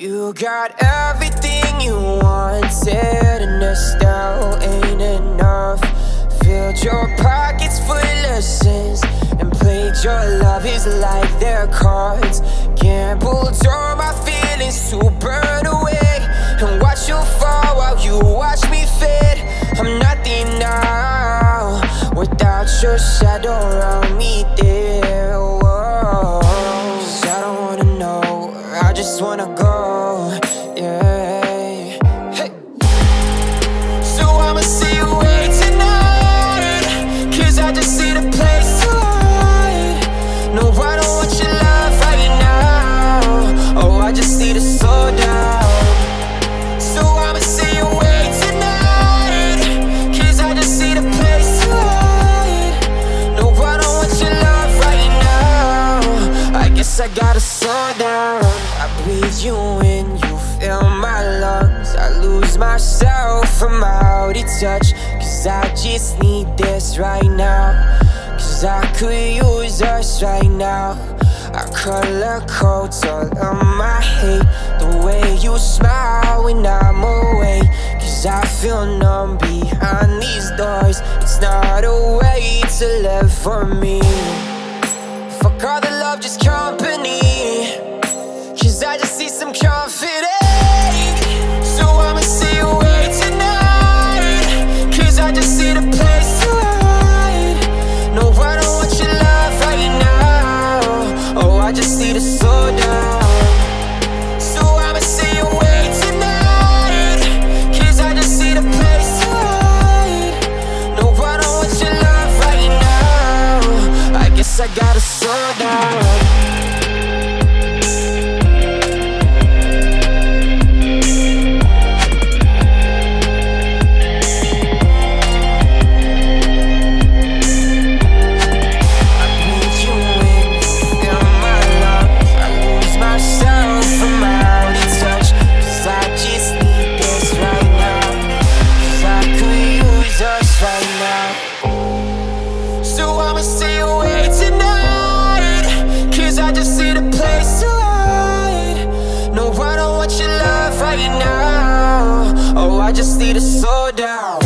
You got everything you wanted And it still ain't enough. Filled your pockets full of sins And played your love is like their cards. Gambled all my feelings to burn away And watch you fall while you watch me fade. I'm nothing now Without your shadow around me there. Whoa. I don't wanna know I just wanna go I gotta slow down. I breathe you in, you fill my lungs. I lose myself from out of touch Cause I just need this right now. Cause I could use us right now. Our color codes all of my hate. The way you smile when I'm away Cause I feel numb behind these doors. It's not a way to live for me All the love, just company down now. Oh, I just need to slow down.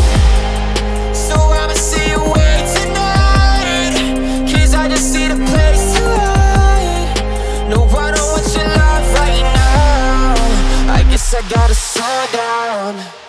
So I'ma see you wait tonight. Cause I just need a place to hide. No, I don't want your love right now. I guess I gotta slow down.